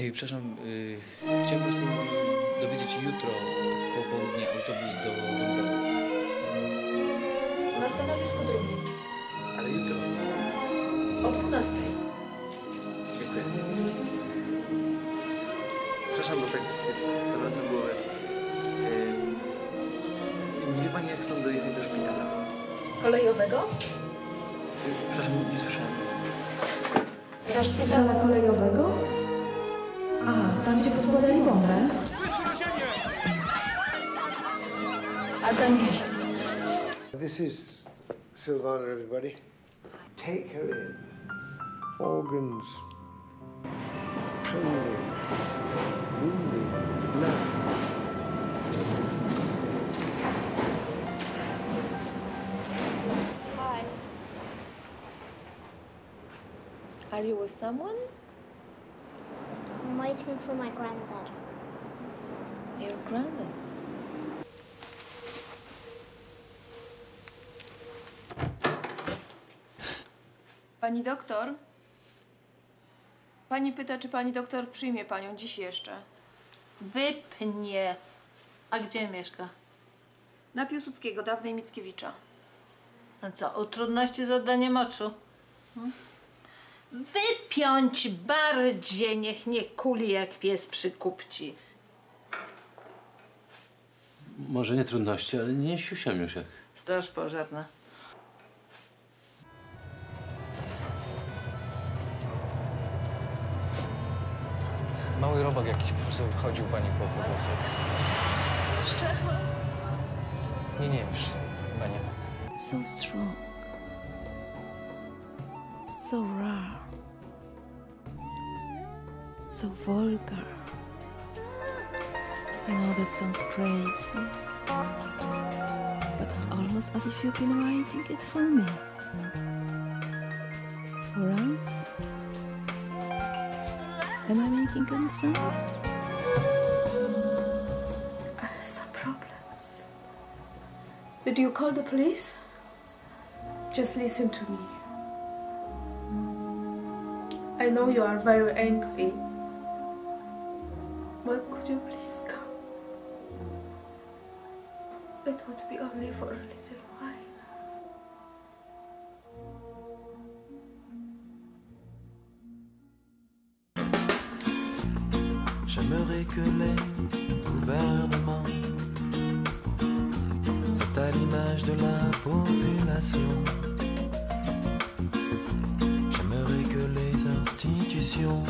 Ej, przepraszam, y, chciałem po prostu dowiedzieć się jutro, tak koło południa, autobus do Dąbrowy. Na stanowisku drugim. Ale jutro. O 12. Dziękuję. Przepraszam, bo tak zawracam głowę. Yy, nie wie pani, jak stąd dojechać do szpitala? Kolejowego? Yy, przepraszam, nie słyszałem. Do szpitala kolejowego? Aha, tam gdzie podkładali bombę. A tam nie. This is Sylvana, everybody. Take her in. Organs. Trembling. Moving. Blood. Hi. Are you with someone? Waiting for my granddad. Your granddad. Pani doktor? Pani pyta, czy pani doktor przyjmie panią dziś jeszcze. Wypnie. A gdzie mieszka? Na Piłsudskiego, dawnej Mickiewicza. No co, u trudności z oddaniem oczu? Hmm? Wypiąć bardziej, niech nie kuli jak pies przy kupci. Może nie trudności, ale nie siusiam już jak. Straż pożarna. Mały robak jakiś po prostu chodził pani po podłodze. Jeszcze? Nie, nie, już chyba nie. so strong, so raw, so vulgar. I know that sounds crazy, but it's almost as if you've been writing it for me. For us? Am I making any sense? I have some problems. Did you call the police? Just listen to me. I know you are very angry. But could you please come? It would be only for a little while. J'aimerais que les gouvernements soient à l'image de la population. 修